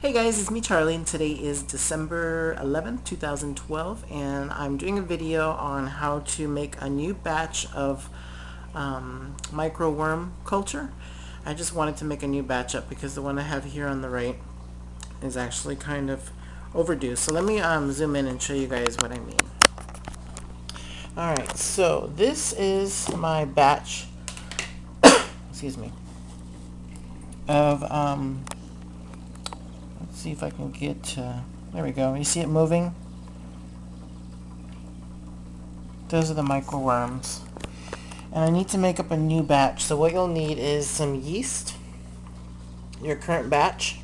Hey guys, it's me Charlie and today is December 11th, 2012 and I'm doing a video on how to make a new batch of um, micro worm culture. I just wanted to make a new batch up because the one I have here on the right is actually kind of overdue. So let me um, zoom in and show you guys what I mean. Alright, so this is my batch, excuse me, of um, see if I can get, uh, there we go. You see it moving? Those are the micro worms. And I need to make up a new batch. So what you'll need is some yeast, your current batch,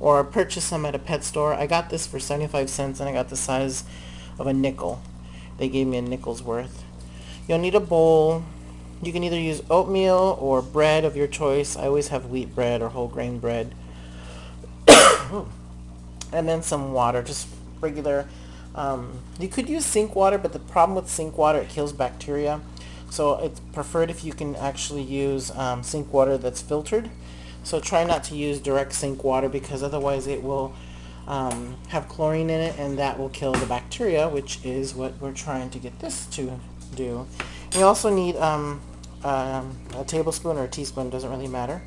or purchase some at a pet store. I got this for 75 cents and I got the size of a nickel. They gave me a nickel's worth. You'll need a bowl. You can either use oatmeal or bread of your choice. I always have wheat bread or whole grain bread. And then some water, just regular. Um, you could use sink water, but the problem with sink water, it kills bacteria. So it's preferred if you can actually use um, sink water that's filtered. So try not to use direct sink water because otherwise it will um, have chlorine in it and that will kill the bacteria, which is what we're trying to get this to do. You also need um, um a tablespoon or a teaspoon, doesn't really matter.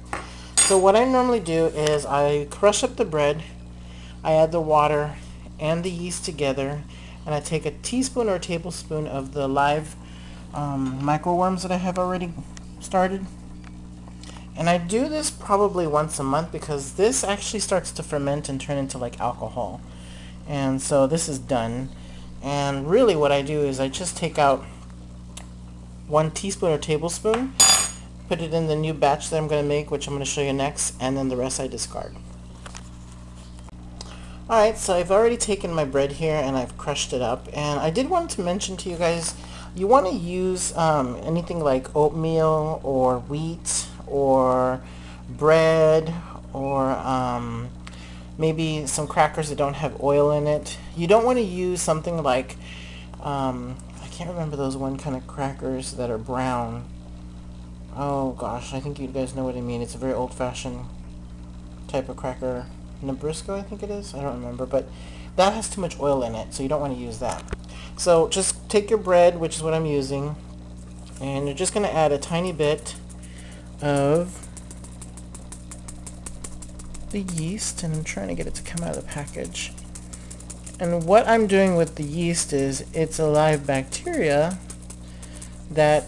So what I normally do is I crush up the bread I add the water and the yeast together and I take a teaspoon or a tablespoon of the live um, microworms that I have already started. And I do this probably once a month because this actually starts to ferment and turn into like alcohol. And so this is done. And really what I do is I just take out one teaspoon or tablespoon, put it in the new batch that I'm going to make, which I'm going to show you next, and then the rest I discard. Alright, so I've already taken my bread here and I've crushed it up. And I did want to mention to you guys, you want to use um, anything like oatmeal or wheat or bread or um, maybe some crackers that don't have oil in it. You don't want to use something like, um, I can't remember those one kind of crackers that are brown. Oh gosh, I think you guys know what I mean. It's a very old-fashioned type of cracker. Nabrisco, I think it is. I don't remember, but that has too much oil in it, so you don't want to use that. So just take your bread, which is what I'm using, and you're just going to add a tiny bit of the yeast, and I'm trying to get it to come out of the package. And what I'm doing with the yeast is it's a live bacteria that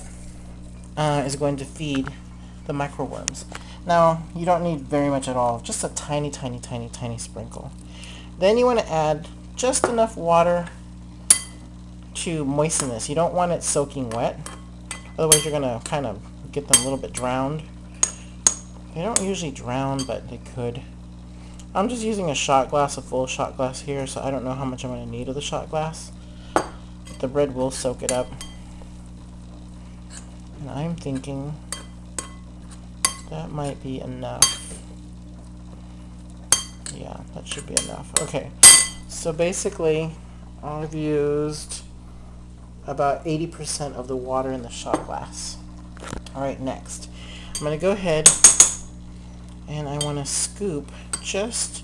uh, is going to feed the microworms. Now, you don't need very much at all, just a tiny, tiny, tiny, tiny sprinkle. Then you want to add just enough water to moisten this. You don't want it soaking wet, otherwise you're going to kind of get them a little bit drowned. They don't usually drown, but they could. I'm just using a shot glass, a full shot glass here, so I don't know how much I'm going to need of the shot glass. The bread will soak it up. And I'm thinking that might be enough. Yeah, that should be enough. Okay, so basically I've used about 80% of the water in the shot glass. Alright, next. I'm going to go ahead and I want to scoop just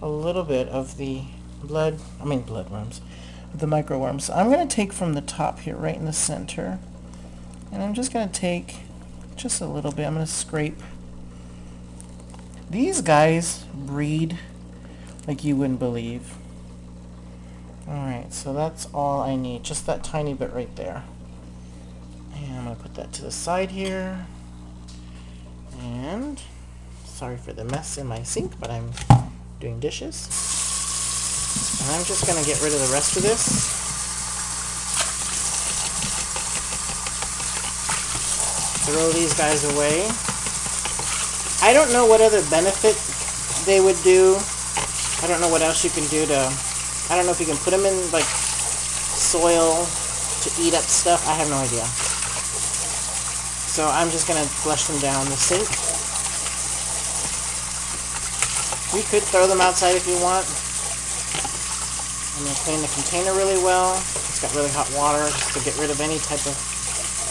a little bit of the blood, I mean bloodworms, the microworms. I'm going to take from the top here, right in the center, and I'm just going to take just a little bit. I'm going to scrape. These guys breed like you wouldn't believe. Alright, so that's all I need. Just that tiny bit right there. And I'm going to put that to the side here. And sorry for the mess in my sink, but I'm doing dishes. And I'm just going to get rid of the rest of this. Throw these guys away. I don't know what other benefit they would do. I don't know what else you can do to... I don't know if you can put them in, like, soil to eat up stuff. I have no idea. So I'm just going to flush them down the sink. You could throw them outside if you want. I'm going to clean the container really well. It's got really hot water to get rid of any type of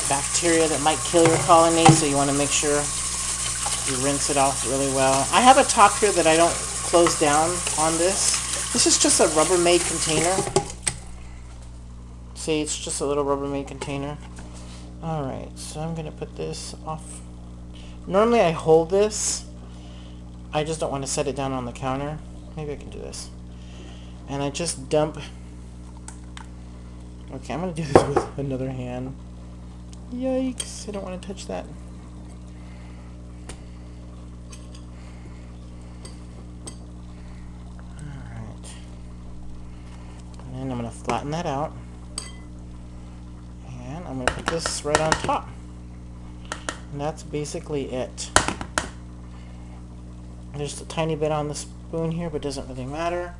bacteria that might kill your colony, so you want to make sure you rinse it off really well. I have a top here that I don't close down on this. This is just a Rubbermaid container. See, it's just a little Rubbermaid container. Alright, so I'm going to put this off. Normally I hold this. I just don't want to set it down on the counter. Maybe I can do this. And I just dump... Okay, I'm going to do this with another hand. Yikes, I don't want to touch that. Alright. And I'm going to flatten that out. And I'm going to put this right on top. And that's basically it. There's a tiny bit on the spoon here, but doesn't really matter.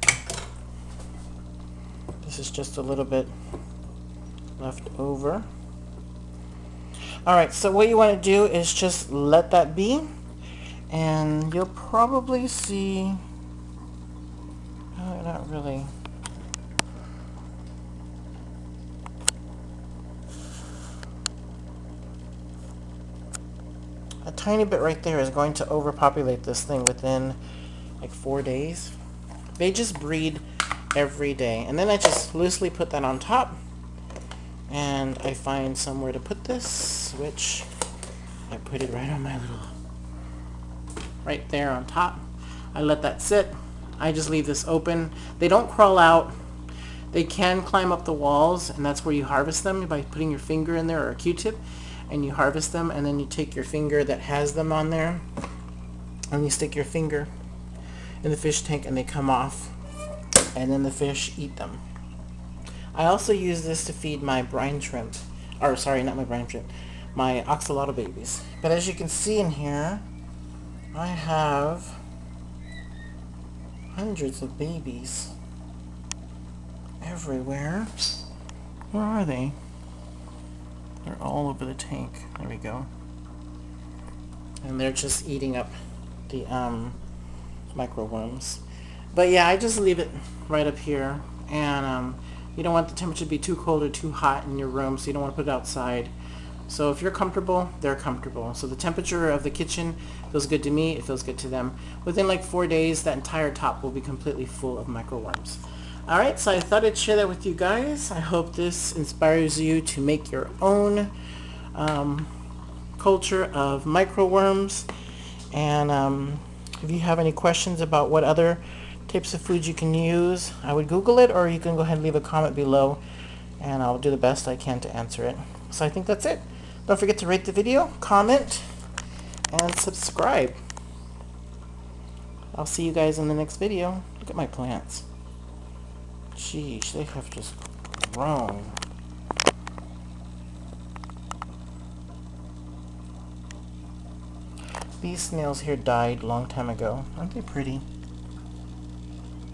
This is just a little bit left over. Alright, so what you want to do is just let that be. And you'll probably see... Oh, not really. A tiny bit right there is going to overpopulate this thing within like four days. They just breed every day. And then I just loosely put that on top and I find somewhere to put this, which I put it right on my little, right there on top. I let that sit. I just leave this open. They don't crawl out. They can climb up the walls, and that's where you harvest them by putting your finger in there or a Q-tip, and you harvest them, and then you take your finger that has them on there, and you stick your finger in the fish tank, and they come off, and then the fish eat them. I also use this to feed my brine shrimp. Or, sorry, not my brine shrimp. My axolotl babies. But as you can see in here, I have hundreds of babies everywhere. Where are they? They're all over the tank. There we go. And they're just eating up the um, microworms. But yeah, I just leave it right up here. And um, you don't want the temperature to be too cold or too hot in your room, so you don't want to put it outside. So if you're comfortable, they're comfortable. So the temperature of the kitchen feels good to me, it feels good to them. Within like four days, that entire top will be completely full of microworms. Alright, so I thought I'd share that with you guys. I hope this inspires you to make your own um, culture of microworms. And um, if you have any questions about what other types of foods you can use. I would Google it, or you can go ahead and leave a comment below, and I'll do the best I can to answer it. So I think that's it. Don't forget to rate the video, comment, and subscribe. I'll see you guys in the next video. Look at my plants. Jeez, they have just grown. These snails here died long time ago. Aren't they pretty?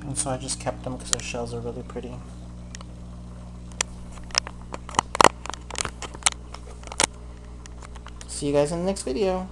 And so I just kept them because their shells are really pretty. See you guys in the next video.